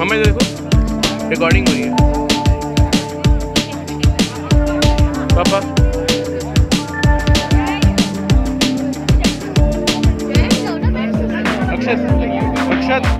हाँ, मम्मी देखो रिकॉर्डिंग हो रही है। पापा। अक्षत। अक्षत।